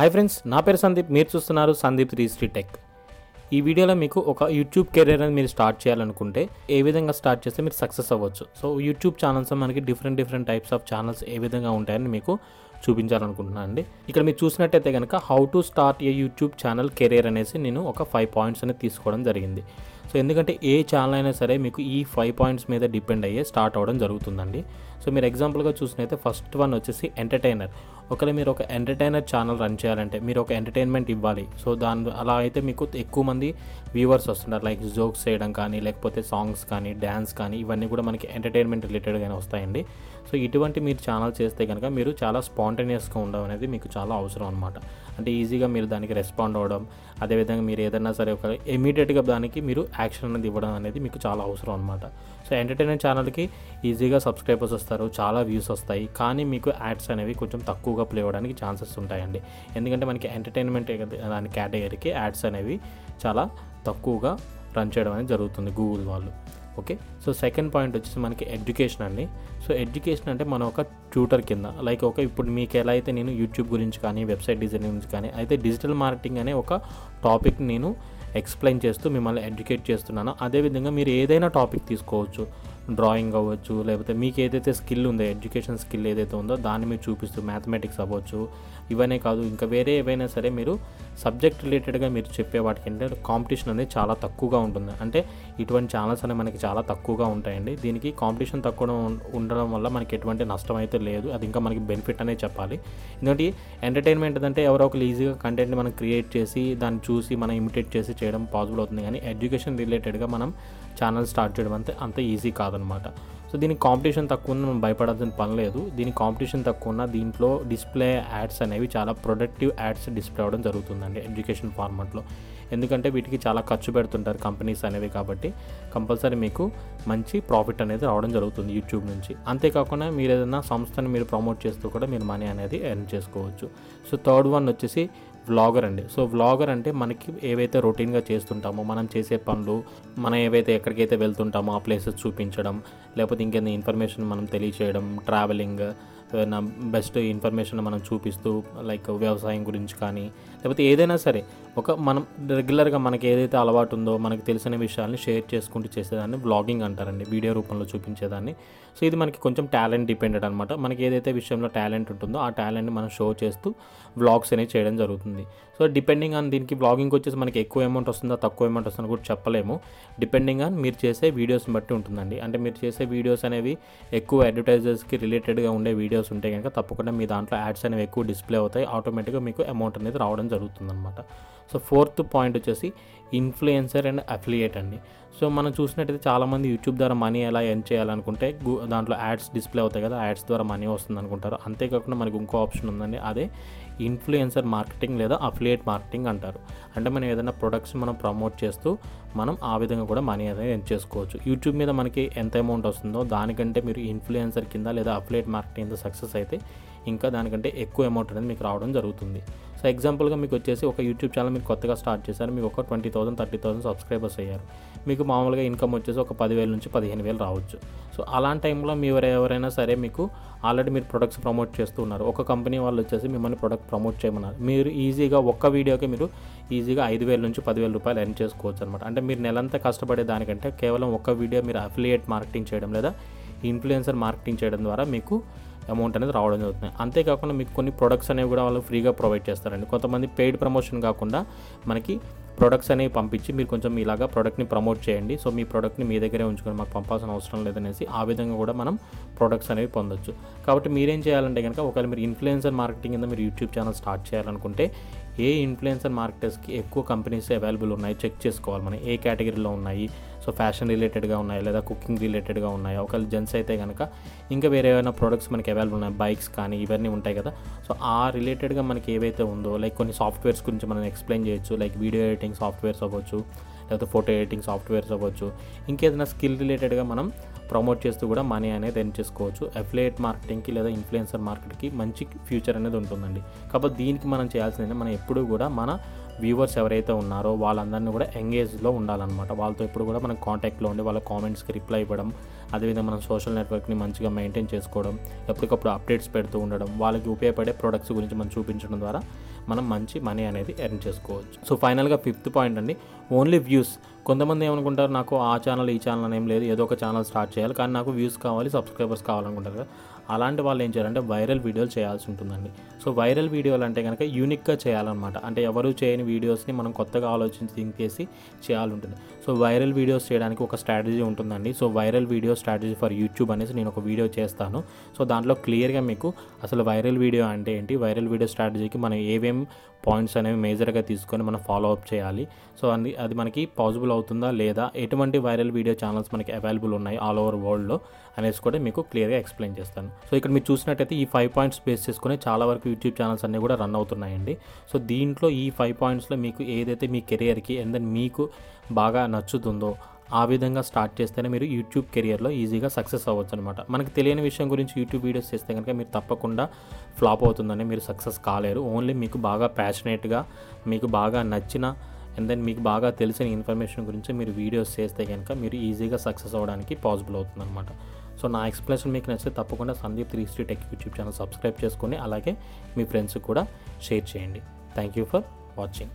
Hi friends నా పేరు సందీప్. మీరు చూస్తున్నారు సందీప్ త్రీ శ్రీ టెక్ ఈ వీడియోలో మీకు ఒక యూట్యూబ్ కెరీర్ అని మీరు స్టార్ట్ చేయాలనుకుంటే ఏ విధంగా స్టార్ట్ చేస్తే మీరు సక్సెస్ అవ్వచ్చు. సో యూట్యూబ్ ఛానల్స్ మనకి different different types of channels ఏ విధంగా ఉంటాయని మీకు చూపించాలనుకుంటున్నాను అండి. ఇక్కడ మీరు చూసినట్టయితే కనుక how to start a YouTube channel career అనేసి నేను ఒక ఫైవ్ పాయింట్స్ అనేది తీసుకోవడం జరిగింది. సో ఎందుకంటే ఏ ఛానల్ అయినా సరే మీకు ఈ ఫైవ్ పాయింట్స్ మీద డిపెండ్ అయ్యే స్టార్ట్ అవ్వడం జరుగుతుందండి. సో మీరు ఎగ్జాంపుల్గా చూసినైతే ఫస్ట్ వన్ వచ్చేసి ఎంటర్టైనర్ ఒకవేళ మీరు ఒక ఎంటర్టైనర్ ఛానల్ రన్ చేయాలంటే మీరు ఒక ఎంటర్టైన్మెంట్ ఇవ్వాలి. సో దాని అలా అయితే మీకు ఎక్కువ మంది వ్యూవర్స్ వస్తున్నారు లైక్ జోక్స్ చేయడం కానీ లేకపోతే సాంగ్స్ కానీ డ్యాన్స్ కానీ ఇవన్నీ కూడా మనకి ఎంటర్టైన్మెంట్ రిలేటెడ్గానే వస్తాయండి. సో ఇటువంటి మీరు ఛానల్ చేస్తే కనుక మీరు చాలా స్పాంటేనియస్గా ఉండడం అనేది మీకు చాలా అవసరం అనమాట అంటే ఈజీగా మీరు దానికి రెస్పాండ్ అవ్వడం అదేవిధంగా మీరు ఏదైనా సరే ఒక ఇమీడియట్గా దానికి మీరు యాక్షన్ అనేది ఇవ్వడం అనేది మీకు చాలా అవసరం అనమాట సో ఎంటర్టైన్మెంట్ ఛానల్కి ఈజీగా సబ్స్క్రైబర్స్ వస్తారు చాలా వ్యూస్ వస్తాయి. కానీ మీకు యాడ్స్ అనేవి కొంచెం తక్కువగా ప్లే అవ్వడానికి ఛాన్సెస్ ఉంటాయండి. ఎందుకంటే మనకి ఎంటర్టైన్మెంట్ దాని కేటగిరీకి యాడ్స్ అనేవి చాలా తక్కువగా రన్ చేయడం అనేది జరుగుతుంది గూగుల్ వాళ్ళు. ఓకే సో సెకండ్ పాయింట్ వచ్చేసి మనకి ఎడ్యుకేషన్ అండి. సో ఎడ్యుకేషన్ అంటే మనం ఒక ట్యూటర్ కింద లైక్ ఒక ఇప్పుడు మీకు ఎలా అయితే నేను యూట్యూబ్ గురించి కానీ వెబ్సైట్ డిజైన్ గురించి కానీ అయితే డిజిటల్ మార్కెటింగ్ అనే ఒక టాపిక్ నేను ఎక్స్ప్లెయిన్ చేస్తూ మిమ్మల్ని ఎడ్యుకేట్ చేస్తున్నాను. అదేవిధంగా మీరు ఏదైనా టాపిక్ తీసుకోవచ్చు. డ్రాయింగ్ అవ్వచ్చు లేకపోతే మీకు ఏదైతే స్కిల్ ఉందో ఎడ్యుకేషన్ స్కిల్ ఏదైతే ఉందో దాన్ని మీరు చూపిస్తూ మ్యాథమెటిక్స్ అవ్వచ్చు. ఇవనే కాదు ఇంకా వేరే ఏవైనా సరే మీరు సబ్జెక్ట్ రిలేటెడ్గా మీరు చెప్పే వాటికంటే కాంపిటీషన్ అనేది చాలా తక్కువగా ఉంటుంది. అంటే ఇటువంటి ఛానల్స్ అనేవి మనకి చాలా తక్కువగా ఉంటాయండి. దీనికి కాంపిటీషన్ తక్కువ ఉండడం వల్ల మనకి ఎటువంటి నష్టం అయితే లేదు. అది ఇంకా మనకి బెనిఫిట్ అనే చెప్పాలి. ఎందుకంటే ఎంటర్టైన్మెంట్ అంటే ఎవరో ఒకరు ఈజీగా కంటెంట్ని మనం క్రియేట్ చేసి దాన్ని చూసి మనం ఇమిటేట్ చేసి చేయడం పాసిబుల్ అవుతుంది. కానీ ఎడ్యుకేషన్ రిలేటెడ్గా మనం ఛానల్ స్టార్ట్ చేయడం అంతే అంత ఈజీ కాదనమాట. సో దీనికి కాంపిటీషన్ తక్కువ ఉన్న మనం భయపడాల్సిన పని లేదు. దీనికి కాంపిటీషన్ తక్కువ ఉన్న దీంట్లో డిస్ప్లే యాడ్స్ అనేవి చాలా ప్రొడక్టివ్ యాడ్స్ డిస్ప్లే అవ్వడం జరుగుతుందండి ఎడ్యుకేషన్ ఫార్మాట్లో ఎందుకంటే వీటికి చాలా ఖర్చు పెడుతుంటారు కంపెనీస్ అనేవి కాబట్టి కంపల్సరీ మీకు మంచి ప్రాఫిట్ అనేది రావడం జరుగుతుంది యూట్యూబ్ నుంచి. అంతేకాకుండా మీరు ఏదైనా సంస్థని మీరు ప్రమోట్ చేస్తూ కూడా మీరు మనీ అనేది ఎర్న్ చేసుకోవచ్చు. సో థర్డ్ వన్ వచ్చేసి వ్లాగర్ అండి. సో వ్లాగర్ అంటే మనకి ఏవైతే రొటీన్గా చేస్తుంటామో మనం చేసే పనులు మనం ఏవైతే ఎక్కడికైతే వెళ్తుంటామో ఆ ప్లేసెస్ చూపించడం లేకపోతే ఇంకేదైనా ఇన్ఫర్మేషన్ మనం తెలియచేయడం ట్రావెలింగ్ ఏదైనా బెస్ట్ ఇన్ఫర్మేషన్ మనం చూపిస్తూ లైక్ వ్యవసాయం గురించి కానీ లేకపోతే ఏదైనా సరే ఒక మనం రెగ్యులర్గా మనకి ఏదైతే అలవాటు ఉందో మనకు తెలిసిన విషయాల్ని షేర్ చేసుకుంటూ చేసేదాన్ని బ్లాగింగ్ అంటారండి వీడియో రూపంలో చూపించేదాన్ని. సో ఇది మనకి కొంచెం టాలెంట్ డిపెండెడ్ అనమాట మనకి ఏదైతే విషయంలో టాలెంట్ ఉంటుందో ఆ టాలెంట్ని మనం షో చేస్తూ వ్లాగ్స్ అనేవి చేయడం జరుగుతుంది. సో డిపెండింగ్ ఆన్ దీనికి వ్లాగింగ్ వచ్చేసి మనకి ఎక్కువ అమౌంట్ వస్తుందో తక్కువ అమౌంట్ వస్తుందో కూడా చెప్పలేము. డిపెండింగ్ ఆన్ మీరు చేసే వీడియోస్ని బట్టి ఉంటుందండి. అంటే మీరు చేసే వీడియోస్ అనేవి ఎక్కువ అడ్వర్టైజర్స్కి రిలేటెడ్గా ఉండే వీడియోస్ ఉంటే కనుక తప్పకుండా మీ దాంట్లో యాడ్స్ అనేవి ఎక్కువ డిస్ప్లే అవుతాయి. ఆటోమేటిక్గా మీకు అమౌంట్ అనేది రావడం జరుగుతుందన్నమాట. సో ఫోర్త్ పాయింట్ వచ్చేసి ఇన్ఫ్లుయెన్సర్ అండ్ అఫిలియేట్ అండి. సో మనం చూసినట్టయితే చాలామంది యూట్యూబ్ ద్వారా మనీ ఎలా ఎర్న్ చేయాలనుకుంటే గూ దాంట్లో యాడ్స్ డిస్ప్లే అవుతాయి కదా యాడ్స్ ద్వారా మనీ వస్తుంది అనుకుంటారు అంతేకాకుండా మనకి ఇంకో ఆప్షన్ ఉందండి. అదే ఇన్ఫ్లుయెన్సర్ మార్కెటింగ్ లేదా అఫిలియేట్ మార్కెటింగ్ అంటారు. అంటే మనం ఏదైనా ప్రొడక్ట్స్ మనం ప్రమోట్ చేస్తూ మనం ఆ విధంగా కూడా మనీ అనేది ఎర్న్ చేసుకోవచ్చు. యూట్యూబ్ మీద మనకి ఎంత అమౌంట్ వస్తుందో దానికంటే మీరు ఇన్ఫ్లుయెన్సర్ కింద లేదా అఫిలియేట్ మార్కెటింగ్ కింద సక్సెస్ అయితే ఇంకా దానికంటే ఎక్కువ అమౌంట్ అనేది మీకు రావడం జరుగుతుంది. సో ఎగ్జాంపుల్గా మీకు వచ్చేసి ఒక యూట్యూబ్ ఛానల్ మీరు కొత్తగా స్టార్ట్ చేశారు. మీకు ఒక twenty thousand thirty thousand subscribers అయ్యారు. మీకు మామూలుగా ఇన్కమ్ వచ్చేసి ఒక పదివేల నుంచి పదిహేను వేలు రావచ్చు. సో అలాంటి టైంలో మీరు ఎవరైనా సరే మీకు ఆల్రెడీ మీరు ప్రొడక్ట్స్ ప్రమోట్ చేస్తూ ఉన్నారు. ఒక కంపెనీ వాళ్ళు వచ్చేసి మిమ్మల్ని ప్రొడక్ట్ ప్రమోట్ చేయమన్నారు. మీరు ఈజీగా ఒక్క వీడియోకి మీరు ఈజీగా ఐదు వేల నుంచి పదివేల రూపాయలు ఎర్న్ చేసుకోవచ్చు అనమాట అంటే మీరు నెలంతా కష్టపడే దానికంటే కేవలం ఒక్క వీడియో మీరు అఫిలియేట్ మార్కెటింగ్ చేయడం లేదా ఇన్ఫ్లుయెన్సర్ మార్కెటింగ్ చేయడం ద్వారా మీకు అమౌంట్ అనేది రావడం జరుగుతుంది. అంతేకాకుండా మీకు కొన్ని ప్రొడక్ట్స్ అనేవి కూడా వాళ్ళు ఫ్రీగా ప్రొవైడ్ చేస్తారండి. కొంతమంది పెయిడ్ ప్రమోషన్ కాకుండా మనకి ప్రొడక్ట్స్ అనేవి పంపించి మీరు కొంచెం ఇలాగా ప్రోడక్ట్ని ప్రమోట్ చేయండి. సో మీ ప్రోడక్ట్ని మీ దగ్గరే ఉంచుకొని మాకు పంపాల్సిన అవసరం లేదనేసి ఆ విధంగా కూడా మనం ప్రొడక్ట్స్ అనేవి పొందొచ్చు. కాబట్టి మీరేం చేయాలంటే కనుక ఒకవేళ మీరు ఇన్ఫ్లుయెన్సర్ మార్కెటింగ్ కింద మీరు యూట్యూబ్ ఛానల్ స్టార్ట్ చేయాలనుకుంటే ఏ ఇన్ఫ్లుయెన్సర్ మార్కెటర్స్కి ఎక్కువ కంపెనీస్ అవైలబుల్ ఉన్నాయి చెక్ చేసుకోవాలి. మనం ఏ కేటగిరీలో ఉన్నాయి సో ఫ్యాషన్ రిలేటెడ్గా ఉన్నాయి లేదా కుకింగ్ రిలేటెడ్గా ఉన్నాయి. ఒకవేళ జెంట్స్ అయితే కనుక ఇంకా వేరే ఏమైనా ప్రొడక్ట్స్ మనకి అవైలబుల్ ఉన్నాయి. బైక్స్ కానీ ఇవన్నీ ఉంటాయి కదా. సో ఆ రిలేటెడ్గా మనకి ఏవైతే ఉందో లైక్ కొన్ని సాఫ్ట్వేర్స్ గురించి మనం ఎక్స్ప్లెయిన్ చేయొచ్చు. లైక్ వీడియో ఎడిటింగ్ సాఫ్ట్వేర్స్ అవ్వచ్చు లేకపోతే ఫోటో ఎడిటింగ్ సాఫ్ట్వేర్స్ అవ్వచ్చు. ఇంకేదైనా స్కిల్ రిలేటెడ్గా మనం ప్రమోట్ చేస్తూ కూడా మనీ అనేది ఎర్న్ చేసుకోవచ్చు. అఫిలియేట్ మార్కెటింగ్కి లేదా ఇన్ఫ్లుయెన్సర్ మార్కెట్కి మంచి ఫ్యూచర్ అనేది ఉంటుందండి. కాబట్టి దీనికి మనం చేయాల్సింది మనం ఎప్పుడూ కూడా మన వ్యూవర్స్ ఎవరైతే ఉన్నారో వాళ్ళందరినీ కూడా ఎంగేజ్లో ఉండాలన్నమాట. వాళ్ళతో ఎప్పుడు కూడా మనం కాంటాక్ట్లో ఉండి వాళ్ళ కామెంట్స్కి రిప్లై ఇవ్వడం అదేవిధంగా మనం సోషల్ నెట్వర్క్ని మంచిగా మెయింటైన్ చేసుకోవడం ఎప్పటికప్పుడు అప్డేట్స్ పెడుతూ ఉండడం వాళ్ళకి ఉపయోగపడే ప్రొడక్ట్స్ గురించి మనం చూపించడం ద్వారా మనం మంచి మనీ అనేది ఎర్న్ చేసుకోవచ్చు. సో ఫైనల్గా ఫిఫ్త్ పాయింట్ అండి. Only views. కొంతమంది ఏమనుకుంటారు నాకు ఆ ఛానల్ ఈ ఛానల్ అని ఏం లేదు ఏదో ఒక ఛానల్ స్టార్ట్ చేయాలి కానీ నాకు వ్యూస్ కావాలి సబ్స్క్రైబర్స్ కావాలనుకుంటారు కదా. అలాంటి వాళ్ళు ఏం చేయాలంటే వైరల్ వీడియోలు చేయాల్సి ఉంటుందండి. సో వైరల్ వీడియోలు అంటే కనుక యూనిక్గా చేయాలన్నమాట. అంటే ఎవరు చేయని వీడియోస్ని మనం కొత్తగా ఆలోచించి థింక్ చేసి చేయాలి ఉంటుంది. సో వైరల్ వీడియోస్ చేయడానికి ఒక స్ట్రాటజీ ఉంటుందండి. So viral videos strategy for YouTube అనేసి నేను ఒక వీడియో చేస్తాను. సో దాంట్లో క్లియర్గా మీకు అసలు వైరల్ వీడియో అంటే ఏంటి? వైరల్ వీడియో స్ట్రాటజీకి మనం ఏవేం పాయింట్స్ అనేవి మేజర్గా తీసుకొని మనం ఫాలో అప్ చేయాలి. సో అది అది మనకి పాసిబుల్ అవుతుందా లేదా? ఎటువంటి వైరల్ వీడియో ఛానల్స్ మనకి అవైలబుల్ ఉన్నాయి ఆల్ ఓవర్ వరల్డ్లో అనేసి కూడా మీకు క్లియర్గా ఎక్స్ప్లెయిన్ చేస్తాను. సో ఇక్కడ మీరు చూసినట్టయితే ఈ ఫైవ్ పాయింట్స్ బేస్ చేసుకుని చాలా వరకు యూట్యూబ్ ఛానల్స్ అన్నీ కూడా రన్ అవుతున్నాయండి. సో దీంట్లో ఈ ఫైవ్ పాయింట్స్లో మీకు ఏదైతే మీ కెరియర్కి అండ్ దెన్ మీకు బాగా నచ్చుతుందో ఆ విధంగా స్టార్ట్ చేస్తేనే మీరు యూట్యూబ్ కెరియర్లో ఈజీగా సక్సెస్ అవ్వచ్చు అనమాట మనకు తెలియని విషయం గురించి యూట్యూబ్ వీడియోస్ చేస్తే కనుక మీరు తప్పకుండా ఫ్లాప్ అవుతుందని మీరు సక్సెస్ కాలేరు. ఓన్లీ మీకు బాగా ప్యాషనేట్గా మీకు బాగా నచ్చిన అండ్ దెన్ మీకు బాగా తెలిసిన ఇన్ఫర్మేషన్ గురించి మీరు వీడియోస్ చేస్తే కనుక మీరు ఈజీగా సక్సెస్ అవ్వడానికి పాసిబుల్ అవుతుంది అనమాట సో నా ఎక్స్ప్లెనేషన్ మీకు నచ్చితే తప్పకుండా సందీప్ త్రీ స్ట్రీ టెక్ యూట్యూబ్ ఛానల్ సబ్స్క్రైబ్ చేసుకొని అలాగే మీ ఫ్రెండ్స్కి కూడా షేర్ చేయండి. Thank you for watching.